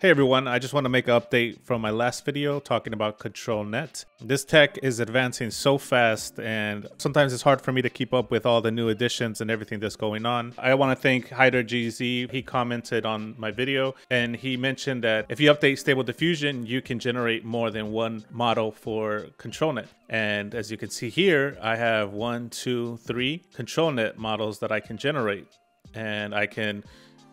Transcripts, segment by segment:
Hey everyone, I just want to make an update from my last video talking about ControlNet. This tech is advancing so fast and sometimes it's hard for me to keep up with all the new additions and everything that's going on. I want to thank HyderGZ. He commented on my video and he mentioned that if you update Stable Diffusion, you can generate more than one model for ControlNet. And as you can see here, I have one, two, three ControlNet models that I can generate. And I can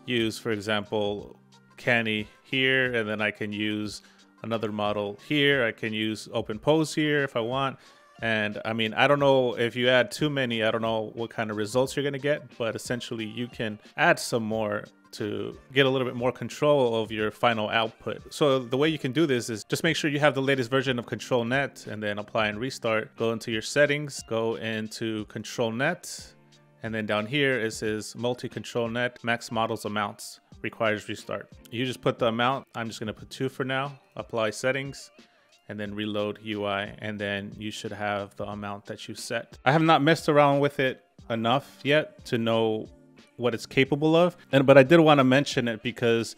use, for example, Canny here, and then I can use another model here. I can use OpenPose here if I want. And I mean, I don't know if you add too many, I don't know what kind of results you're gonna get, but essentially you can add some more to get a little bit more control of your final output. So the way you can do this is just make sure you have the latest version of ControlNet and then apply and restart. Go into your settings, go into ControlNet, and then down here it says multi-ControlNet max models amounts requires restart. You just put the amount. I'm just going to put two for now. Apply settings and then reload UI and then you should have the amount that you set. I have not messed around with it enough yet to know what it's capable of. And but I did want to mention it because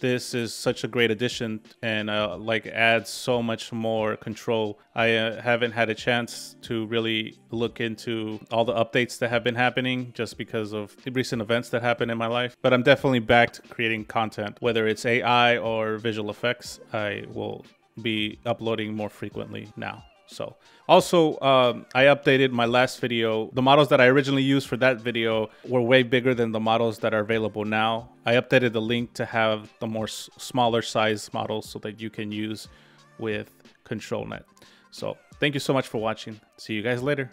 this is such a great addition and uh, like adds so much more control. I uh, haven't had a chance to really look into all the updates that have been happening just because of recent events that happened in my life. But I'm definitely back to creating content, whether it's AI or visual effects. I will be uploading more frequently now. So also, um, I updated my last video. The models that I originally used for that video were way bigger than the models that are available now. I updated the link to have the more smaller size models so that you can use with ControlNet. So thank you so much for watching. See you guys later.